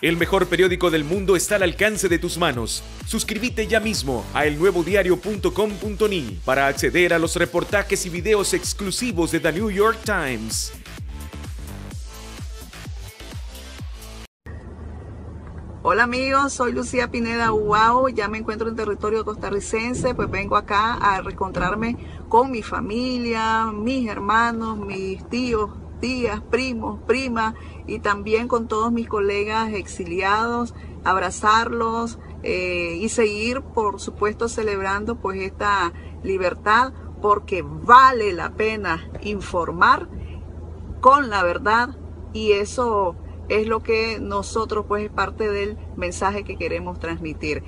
El mejor periódico del mundo está al alcance de tus manos. Suscríbete ya mismo a elnuevodiario.com.ni para acceder a los reportajes y videos exclusivos de The New York Times. Hola amigos, soy Lucía Pineda Uau, ya me encuentro en territorio costarricense, pues vengo acá a reencontrarme con mi familia, mis hermanos, mis tíos, tías, primos, primas y también con todos mis colegas exiliados, abrazarlos eh, y seguir, por supuesto, celebrando pues esta libertad porque vale la pena informar con la verdad y eso es lo que nosotros pues es parte del mensaje que queremos transmitir.